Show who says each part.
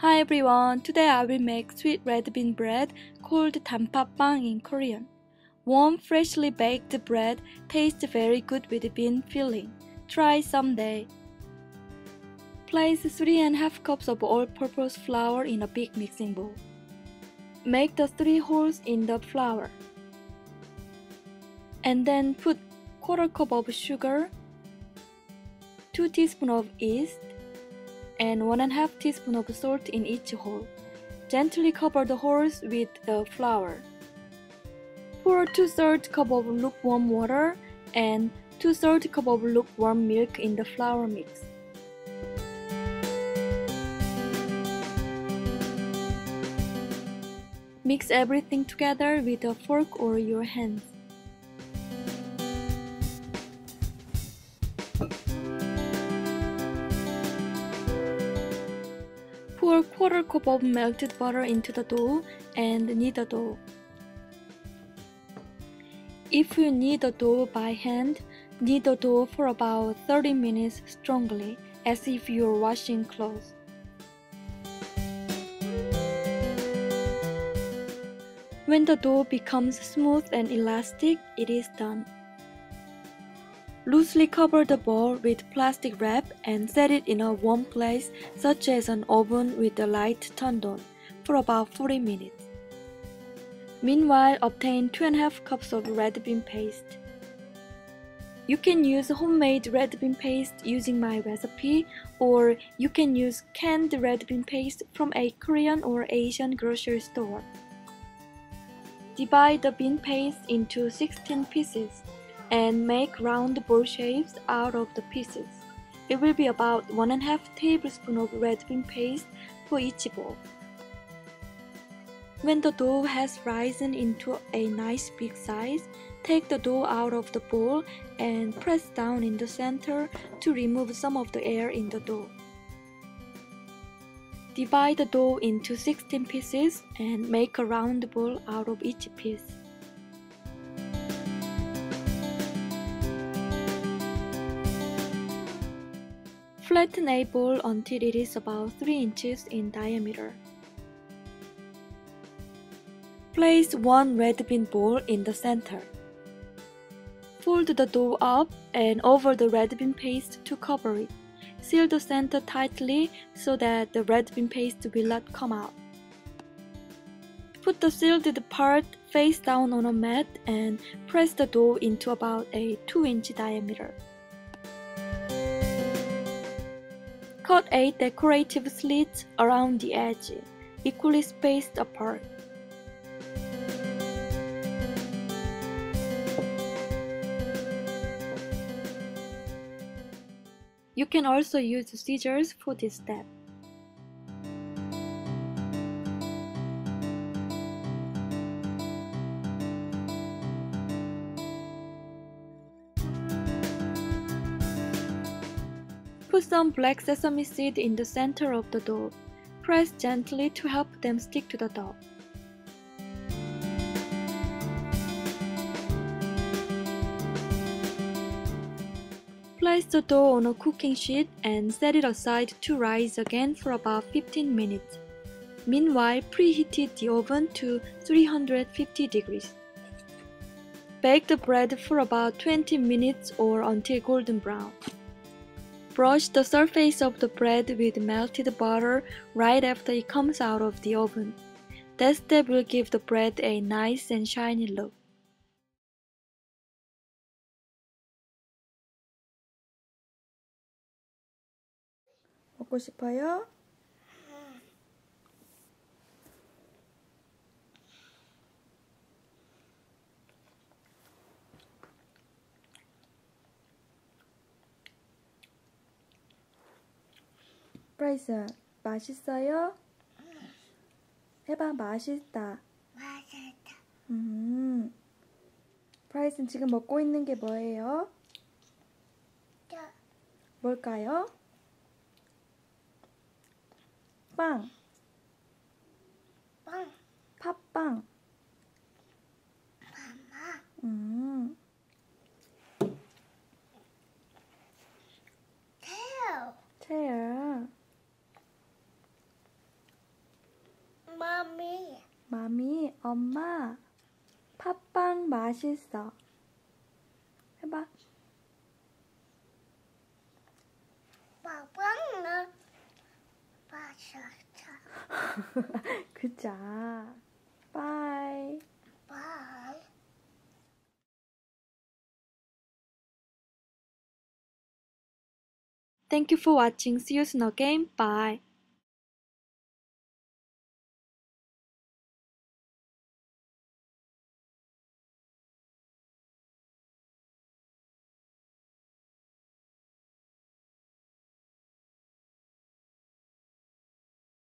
Speaker 1: Hi everyone, today I will make sweet red bean bread called danpatbbang in Korean. Warm, freshly baked bread tastes very good with bean filling. Try someday. Place 3 and half cups of all-purpose flour in a big mixing bowl. Make the three holes in the flour. And then put quarter cup of sugar, 2 teaspoons of yeast, and 1 and a half teaspoon of salt in each hole. Gently cover the holes with the flour. Pour 2 thirds cup of lukewarm water and 2 thirds cup of lukewarm milk in the flour mix. Mix everything together with a fork or your hands. Quarter cup of melted butter into the dough and knead the dough. If you knead the dough by hand, knead the dough for about 30 minutes strongly, as if you're washing clothes. When the dough becomes smooth and elastic, it is done. Loosely cover the bowl with plastic wrap and set it in a warm place such as an oven with the light turned on for about 40 minutes. Meanwhile, obtain 2.5 cups of red bean paste. You can use homemade red bean paste using my recipe or you can use canned red bean paste from a Korean or Asian grocery store. Divide the bean paste into 16 pieces and make round ball shapes out of the pieces. It will be about 1.5 tablespoon of red bean paste for each ball. When the dough has risen into a nice big size, take the dough out of the bowl and press down in the center to remove some of the air in the dough. Divide the dough into 16 pieces and make a round ball out of each piece. Flatten a ball until it is about 3 inches in diameter. Place one red bean ball in the center. Fold the dough up and over the red bean paste to cover it. Seal the center tightly so that the red bean paste will not come out. Put the sealed part face down on a mat and press the dough into about a 2 inch diameter. Cut 8 decorative slits around the edge, equally spaced apart. You can also use scissors for this step. Put some black sesame seed in the center of the dough. Press gently to help them stick to the dough. Place the dough on a cooking sheet and set it aside to rise again for about 15 minutes. Meanwhile, preheated the oven to 350 degrees. Bake the bread for about 20 minutes or until golden brown. Brush the surface of the bread with melted butter right after it comes out of the oven. That step will give the bread a nice and shiny look.
Speaker 2: 먹고 싶어요? 프라이스 맛있어요? 해봐 맛있다.
Speaker 3: 맛있다.
Speaker 2: 음. 프라이스는 지금 먹고 있는 게 뭐예요?
Speaker 3: 자,
Speaker 2: 뭘까요? 빵,
Speaker 3: 빵,
Speaker 2: 팥빵.
Speaker 3: 마마,
Speaker 2: 음.
Speaker 3: 태우,
Speaker 2: 체어. 엄마, 팥빵 맛있어. 해봐.
Speaker 3: 맛있다.
Speaker 2: Good job. Bye.
Speaker 3: Bye.
Speaker 1: Thank you for watching. See you soon again. Bye.